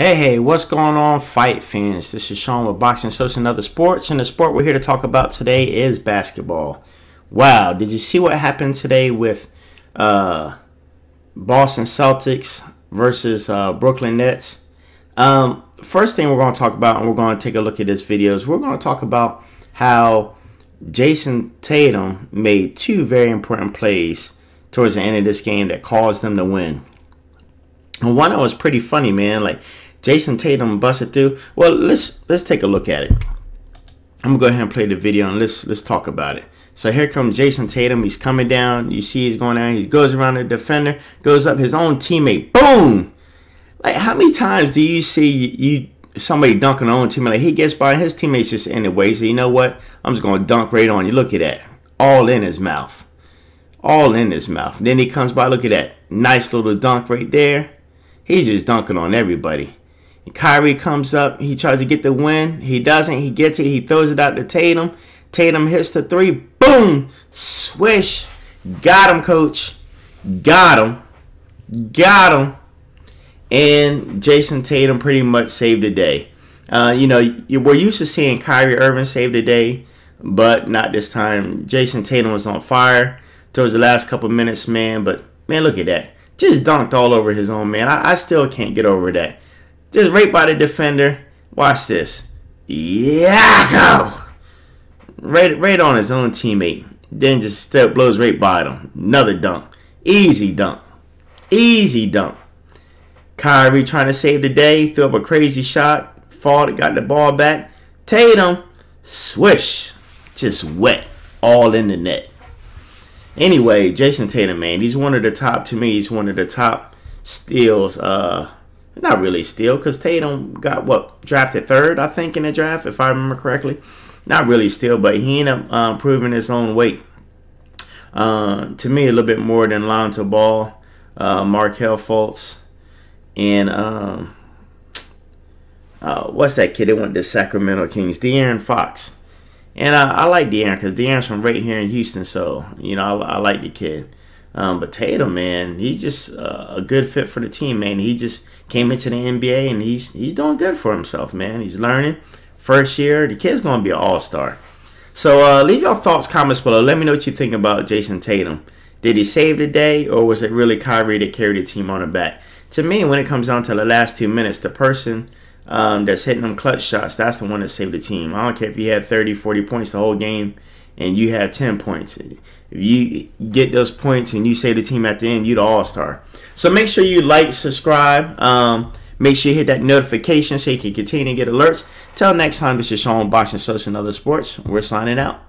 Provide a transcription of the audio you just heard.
Hey, hey, what's going on, fight fans? This is Sean with Boxing Social and Other Sports, and the sport we're here to talk about today is basketball. Wow, did you see what happened today with uh, Boston Celtics versus uh, Brooklyn Nets? Um, first thing we're going to talk about, and we're going to take a look at this video, is we're going to talk about how Jayson Tatum made two very important plays towards the end of this game that caused them to win. And one that was pretty funny, man. Like Jayson Tatum busted through. Well, let's let's take a look at it. I'm gonna go ahead and play the video and let's let's talk about it. So here comes Jayson Tatum. He's coming down. You see he's going down. He goes around the defender, goes up his own teammate. Boom! Like how many times do you see you somebody dunking on teammate? Like he gets by, his teammates just in the way. So you know what? I'm just gonna dunk right on you. Look at that. All in his mouth. All in his mouth. Then he comes by. Look at that. Nice little dunk right there. He's just dunking on everybody. Kyrie comes up. He tries to get the win. He doesn't. He gets it. He throws it out to Tatum. Tatum hits the three. Boom. Swish. Got him, coach. Got him. Got him. And Jayson Tatum pretty much saved the day. Uh, you know, we're used to seeing Kyrie Irving save the day, but not this time. Jayson Tatum was on fire towards the last couple minutes, man. But, man, look at that just dunked all over his own man. I, I still can't get over that. Just right by the defender. Watch this. Yeah, right, right on his own teammate. Then just step blows right by them. Another dunk. Easy dunk. Easy dunk. Kyrie trying to save the day. Threw up a crazy shot. Fought. Got the ball back. Tatum. Swish. Just wet. All in the net. Anyway, Jayson Tatum, man, he's one of the top. To me, he's one of the top steals. Uh, not really steal, because Tatum got what drafted third, I think, in the draft, if I remember correctly. Not really steal, but he ended up uh, proving his own weight. Uh, to me, a little bit more than Lonzo Ball, uh, Markelle Fultz, and um, uh, what's that kid that went to Sacramento Kings? De'Aaron Fox. And I, I like De'Aaron because De'Aaron's from right here in Houston, so you know I, I like the kid. Um, but Tatum, man, he's just uh, a good fit for the team, man. He just came into the NBA and he's he's doing good for himself, man. He's learning. First year, the kid's gonna be an all star. So uh, leave your thoughts, comments below. Let me know what you think about Jayson Tatum. Did he save the day, or was it really Kyrie that carried the team on the back? To me, when it comes down to the last two minutes, the person um, that's hitting them clutch shots, that's the one that saved the team. I don't care if he had 30, 40 points the whole game and you have 10 points. If you get those points and you save the team at the end, you're the all-star. So make sure you like, subscribe. Um, make sure you hit that notification so you can continue to get alerts. Till next time, this is Sean Boxing Social and Other Sports. We're signing out.